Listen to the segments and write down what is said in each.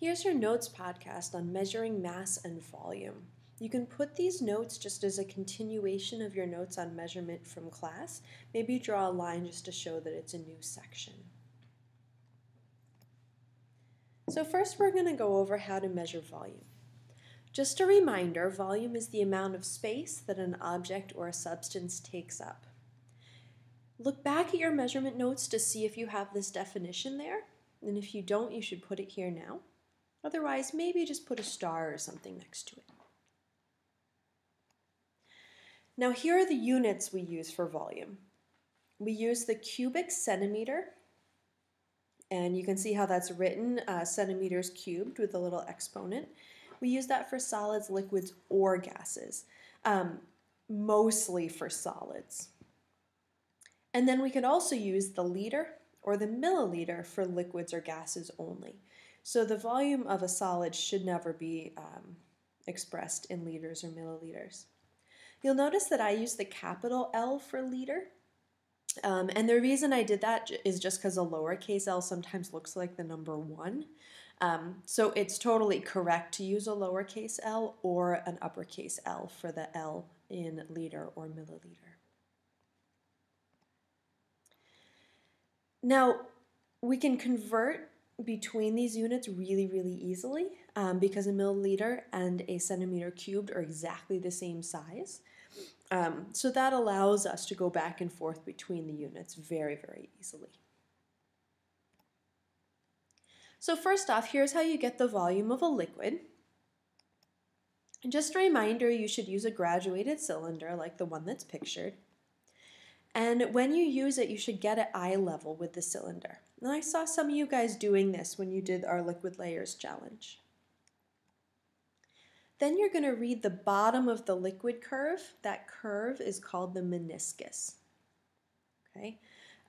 Here's your notes podcast on measuring mass and volume. You can put these notes just as a continuation of your notes on measurement from class. Maybe draw a line just to show that it's a new section. So first we're going to go over how to measure volume. Just a reminder, volume is the amount of space that an object or a substance takes up. Look back at your measurement notes to see if you have this definition there, and if you don't, you should put it here now. Otherwise, maybe just put a star or something next to it. Now here are the units we use for volume. We use the cubic centimeter, and you can see how that's written, uh, centimeters cubed with a little exponent. We use that for solids, liquids, or gases, um, mostly for solids. And then we can also use the liter or the milliliter for liquids or gases only. So the volume of a solid should never be um, expressed in liters or milliliters. You'll notice that I use the capital L for liter. Um, and the reason I did that is just because a lowercase l sometimes looks like the number one. Um, so it's totally correct to use a lowercase l or an uppercase L for the L in liter or milliliter. Now, we can convert between these units really, really easily um, because a milliliter and a centimeter cubed are exactly the same size. Um, so that allows us to go back and forth between the units very, very easily. So first off, here's how you get the volume of a liquid. And just a reminder, you should use a graduated cylinder like the one that's pictured. And when you use it, you should get at eye level with the cylinder. And I saw some of you guys doing this when you did our liquid layers challenge. Then you're going to read the bottom of the liquid curve. That curve is called the meniscus. Okay?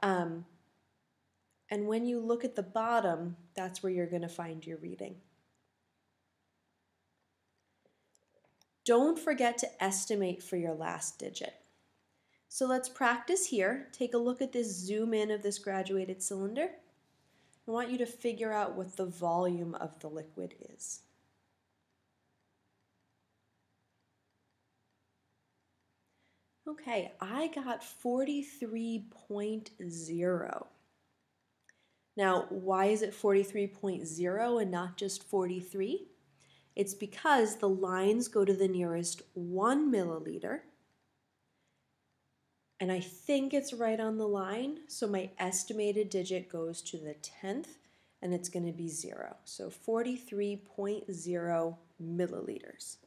Um, and when you look at the bottom, that's where you're going to find your reading. Don't forget to estimate for your last digit. So let's practice here. Take a look at this zoom in of this graduated cylinder. I want you to figure out what the volume of the liquid is. Okay, I got 43.0. Now, why is it 43.0 and not just 43? It's because the lines go to the nearest 1 milliliter and I think it's right on the line. So my estimated digit goes to the 10th and it's going to be 0. So 43.0 milliliters.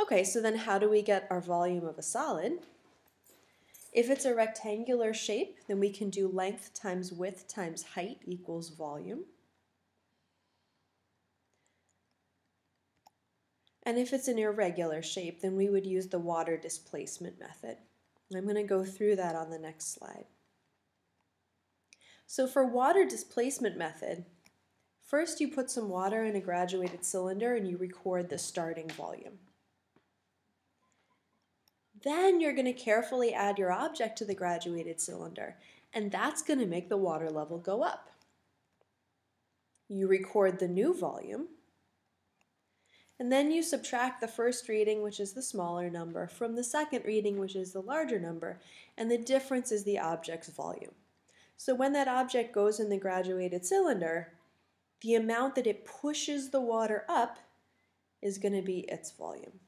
Okay, so then how do we get our volume of a solid? If it's a rectangular shape, then we can do length times width times height equals volume. And if it's an irregular shape, then we would use the water displacement method. I'm going to go through that on the next slide. So for water displacement method, first you put some water in a graduated cylinder and you record the starting volume. Then you're going to carefully add your object to the graduated cylinder, and that's going to make the water level go up. You record the new volume, and then you subtract the first reading, which is the smaller number, from the second reading, which is the larger number, and the difference is the object's volume. So when that object goes in the graduated cylinder, the amount that it pushes the water up is going to be its volume.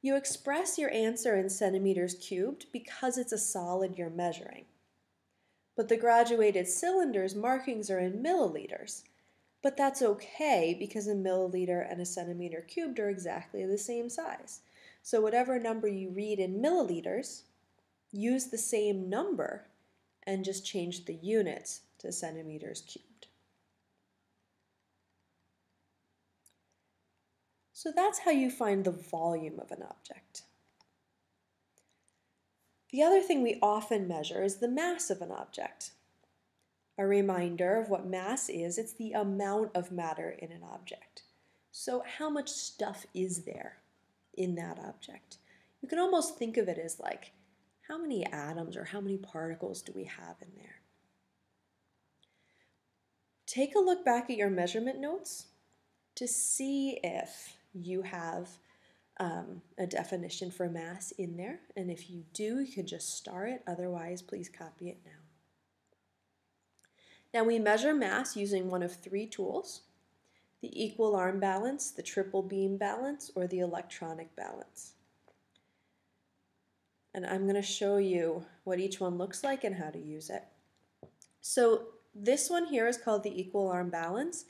You express your answer in centimeters cubed because it's a solid you're measuring. But the graduated cylinder's markings are in milliliters, but that's okay because a milliliter and a centimeter cubed are exactly the same size. So whatever number you read in milliliters, use the same number and just change the units to centimeters cubed. So that's how you find the volume of an object. The other thing we often measure is the mass of an object a reminder of what mass is. It's the amount of matter in an object. So how much stuff is there in that object? You can almost think of it as like, how many atoms or how many particles do we have in there? Take a look back at your measurement notes to see if you have um, a definition for mass in there. And if you do, you can just star it. Otherwise, please copy it now. Now we measure mass using one of three tools, the equal arm balance, the triple beam balance, or the electronic balance. And I'm going to show you what each one looks like and how to use it. So this one here is called the equal arm balance.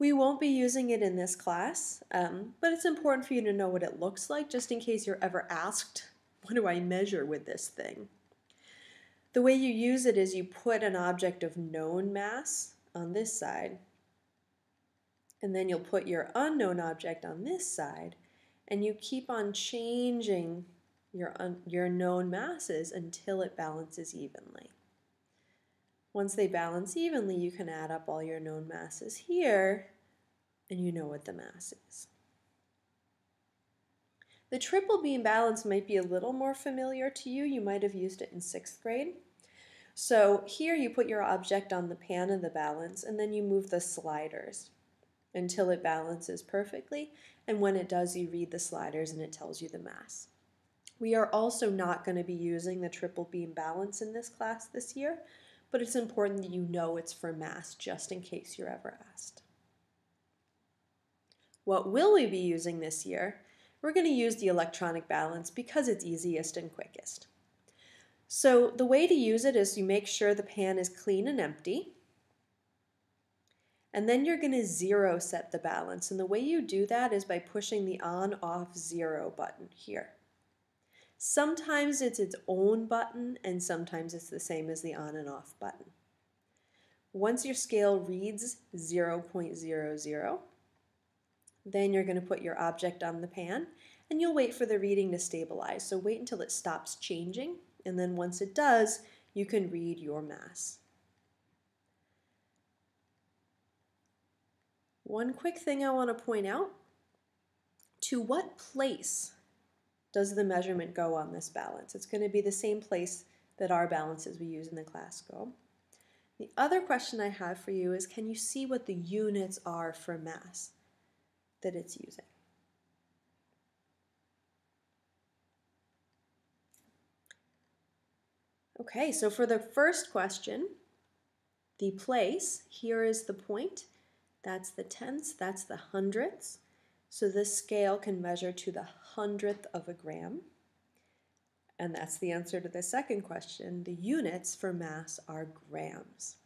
We won't be using it in this class, um, but it's important for you to know what it looks like just in case you're ever asked, what do I measure with this thing? The way you use it is you put an object of known mass on this side, and then you'll put your unknown object on this side, and you keep on changing your, your known masses until it balances evenly. Once they balance evenly, you can add up all your known masses here, and you know what the mass is. The triple beam balance might be a little more familiar to you. You might have used it in sixth grade. So here you put your object on the pan of the balance, and then you move the sliders until it balances perfectly. And when it does, you read the sliders and it tells you the mass. We are also not going to be using the triple beam balance in this class this year, but it's important that you know it's for mass just in case you're ever asked. What will we be using this year? We're going to use the electronic balance because it's easiest and quickest. So the way to use it is you make sure the pan is clean and empty. And then you're going to zero set the balance. And the way you do that is by pushing the on off zero button here. Sometimes it's its own button and sometimes it's the same as the on and off button. Once your scale reads 0.00, then you're going to put your object on the pan and you'll wait for the reading to stabilize. So wait until it stops changing and then once it does, you can read your mass. One quick thing I want to point out, to what place does the measurement go on this balance? It's going to be the same place that our balances we use in the class go. The other question I have for you is can you see what the units are for mass that it's using? Okay, so for the first question, the place, here is the point, that's the tenths, that's the hundredths. So this scale can measure to the hundredth of a gram. And that's the answer to the second question. The units for mass are grams.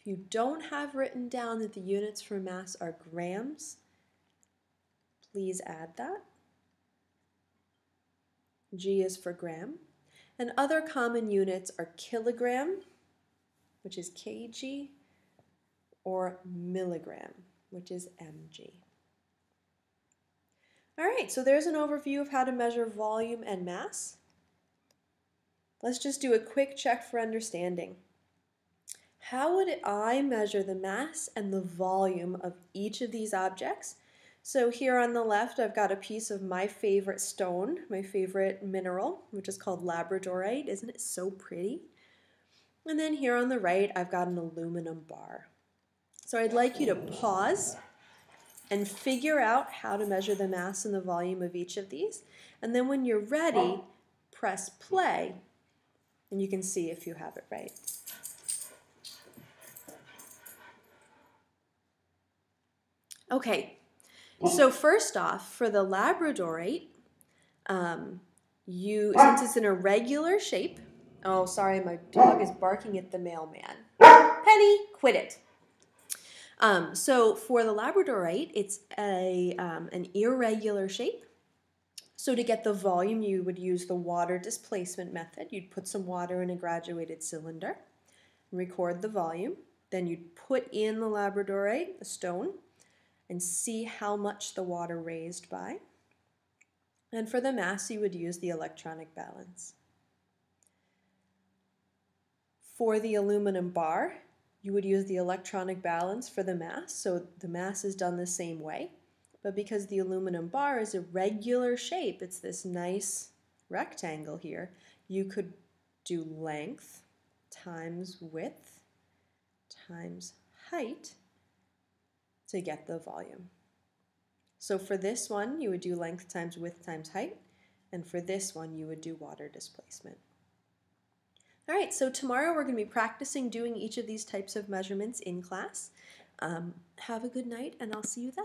If you don't have written down that the units for mass are grams, please add that. G is for gram. And other common units are kilogram, which is kg, or milligram, which is mg. All right, so there's an overview of how to measure volume and mass. Let's just do a quick check for understanding. How would I measure the mass and the volume of each of these objects? So here on the left, I've got a piece of my favorite stone, my favorite mineral, which is called labradorite. Isn't it so pretty? And then here on the right, I've got an aluminum bar. So I'd like you to pause and figure out how to measure the mass and the volume of each of these. And then when you're ready, press play, and you can see if you have it right. Okay, so first off, for the Labradorite, um, you since it's an irregular shape. Oh, sorry, my dog is barking at the mailman. Penny, quit it. Um, so for the Labradorite, it's a, um, an irregular shape. So to get the volume, you would use the water displacement method. You'd put some water in a graduated cylinder, and record the volume. Then you'd put in the Labradorite, the stone, and see how much the water raised by. And for the mass, you would use the electronic balance. For the aluminum bar, you would use the electronic balance for the mass, so the mass is done the same way. But because the aluminum bar is a regular shape, it's this nice rectangle here, you could do length times width times height to get the volume. So for this one, you would do length times width times height, and for this one, you would do water displacement. All right, so tomorrow we're going to be practicing doing each of these types of measurements in class. Um, have a good night, and I'll see you then.